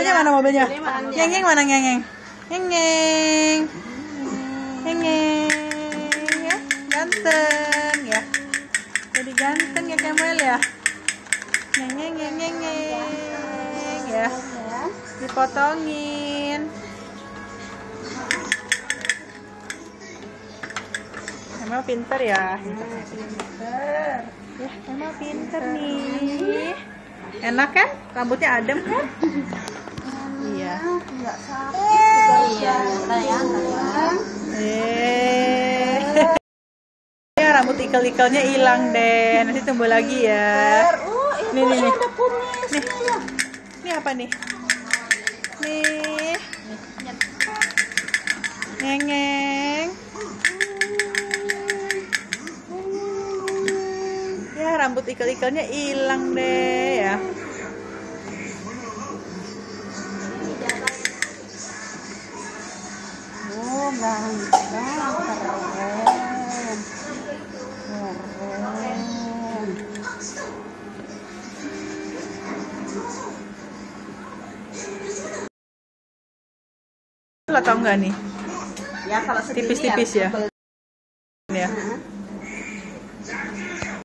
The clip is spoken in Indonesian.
mobilnya mana mobilnya? Ngeng ngeng mana ngeng ngeng? Ngeng ngeng. Ngeng ngeng. Ya, ganteng ya. Jadi ganteng ya Kemal ya. Ngeng ngeng ngeng ngeng ngeng ya. Dipotongin. Kemal pinter ya. Ya, Kemal pinter nih. Enak kan? Rambutnya adem kan? Eh. Ya, rambut ikel-ikelnya hilang deh. Nanti tumbuh lagi ya. Oh, Nih, nih, nih. Nih. Ini apa nih? Nih. Ngengeng. Ya, rambut ikel-ikelnya hilang deh ya. Ganteng. Keren. Keren. Lo tau nggak nih? Ya, kalau Tipis-tipis ya? tebel. Ya.